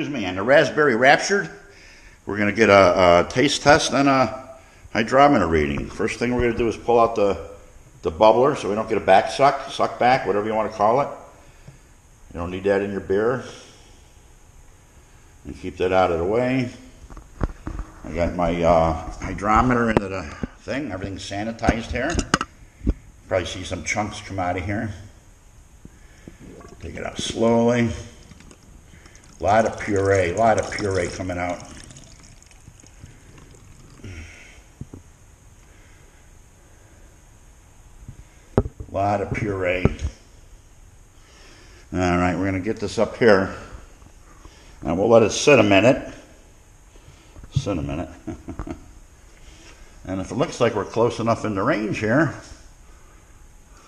excuse me, and the raspberry raptured, we're going to get a, a, taste test and a hydrometer reading. First thing we're going to do is pull out the, the bubbler so we don't get a back suck, suck back, whatever you want to call it. You don't need that in your beer. And keep that out of the way. I got my uh, hydrometer into the thing. Everything's sanitized here. Probably see some chunks come out of here. Take it out slowly. A lot of puree, a lot of puree coming out. A lot of puree. All right, we're going to get this up here. And we'll let it sit a minute. Sit a minute. and if it looks like we're close enough in the range here,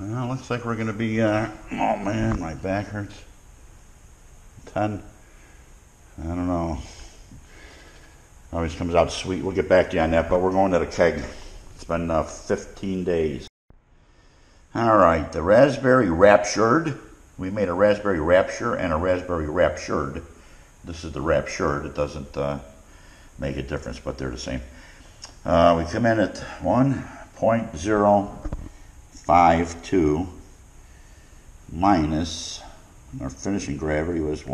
well, looks like we're going to be, uh, oh man, my back hurts. 10, I don't know. Always comes out sweet. We'll get back to you on that, but we're going to the keg. It's been uh, 15 days. All right, the raspberry raptured. We made a raspberry rapture and a raspberry raptured. This is the raptured. It doesn't uh, make a difference, but they're the same. Uh, we come in at 1.052 minus our finishing gravity was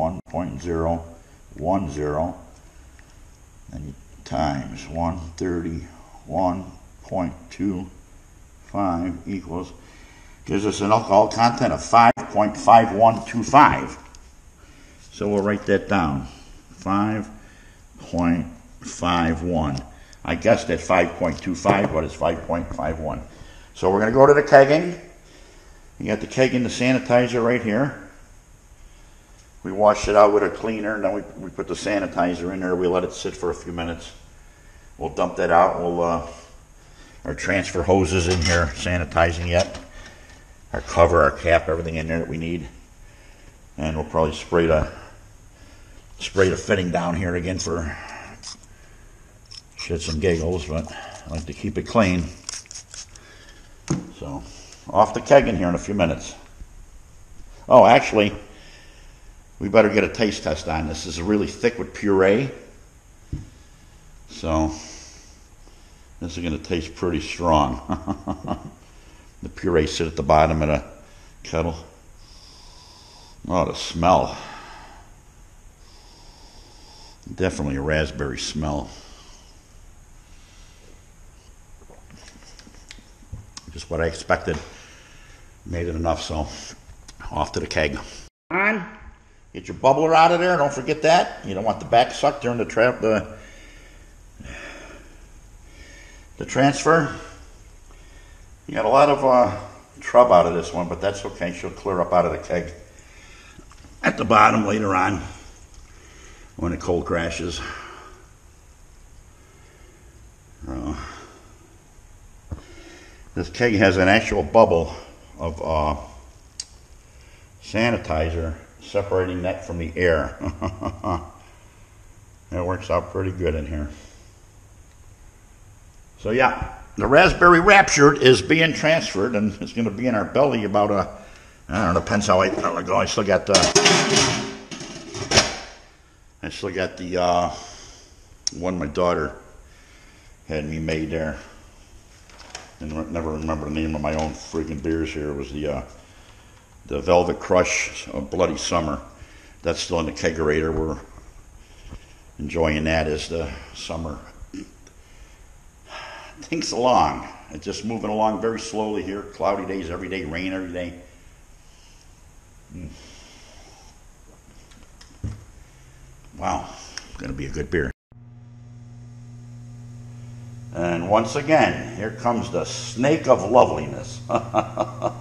1.010 and times 131.25 equals gives us an alcohol content of 5.5125. So we'll write that down. 5.51. I guessed at 5.25, but it's 5.51. So we're going to go to the kegging. You got the keg and the sanitizer right here. We wash it out with a cleaner, then we, we put the sanitizer in there. We let it sit for a few minutes. We'll dump that out. We'll uh, our transfer hoses in here, sanitizing yet. Our cover, our cap, everything in there that we need. And we'll probably spray the spray the fitting down here again for shits and giggles, but I like to keep it clean. So, off the keg in here in a few minutes. Oh, actually, we better get a taste test on this. This is really thick with puree. So, this is going to taste pretty strong. the puree sit at the bottom of the kettle. Oh, the smell. Definitely a raspberry smell. Just what I expected. Made it enough, so off to the keg. On. Get your bubbler out of there. Don't forget that. You don't want the back sucked during the trap the the transfer. You got a lot of uh, trub out of this one, but that's okay. She'll clear up out of the keg at the bottom later on when the cold crashes. Uh, this keg has an actual bubble of uh, sanitizer separating that from the air. it works out pretty good in here. So yeah, the Raspberry Raptured is being transferred and it's going to be in our belly about a, I don't know, depends how I, I go. I still got the, I still got the uh, one my daughter had me made there. And never remember the name of my own freaking beers here. It was the uh, the Velvet Crush Bloody Summer. That's still in the kegerator. We're enjoying that as the summer tinks along. It's just moving along very slowly here. Cloudy days every day, rain every day. Mm. Wow, going to be a good beer. And once again, here comes the snake of loveliness.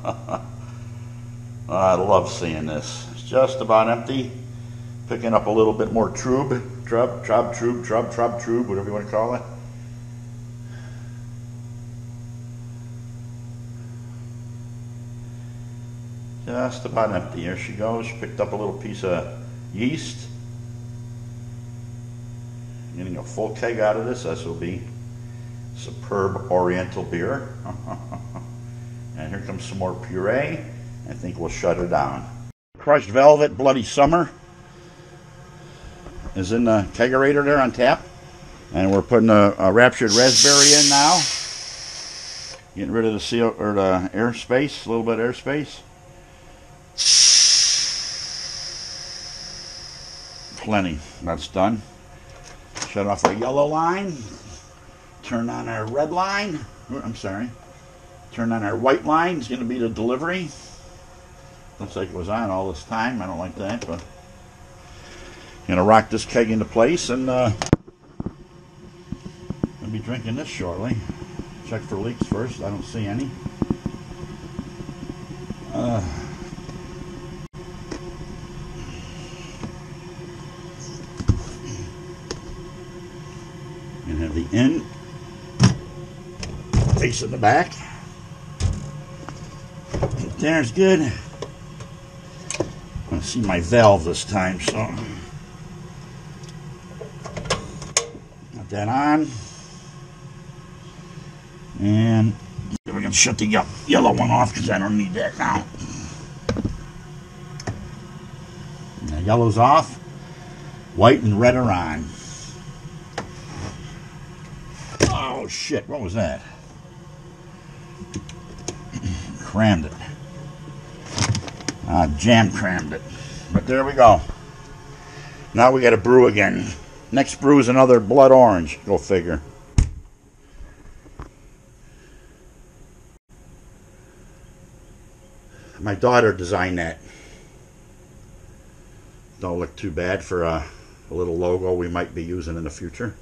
I love seeing this. It's just about empty. Picking up a little bit more trub, trub, trub, trub, trub, trub, trub, whatever you want to call it. Just about empty. Here she goes. She picked up a little piece of yeast. Getting a full keg out of this. This will be superb oriental beer. and here comes some more puree. I think we'll shut her down. Crushed Velvet Bloody Summer. is in the kegerator there on tap. And we're putting a, a raptured raspberry in now. Getting rid of the seal or the air space, a little bit of air space. Plenty. That's done. Shut off our yellow line. Turn on our red line. I'm sorry. Turn on our white line. It's going to be the delivery. Looks like it was on all this time. I don't like that, but gonna rock this keg into place and uh, I'll be drinking this shortly. Check for leaks first. I don't see any. Uh, and have the end facing the back. There's good. I see my valve this time, so got that on. And we're gonna shut the yellow one off because I don't need that now. The yellow's off, white and red are on. Oh shit, what was that? Crammed it. Jam crammed it. But there we go. Now we got to brew again. Next brew is another blood orange. Go figure. My daughter designed that. Don't look too bad for a, a little logo we might be using in the future.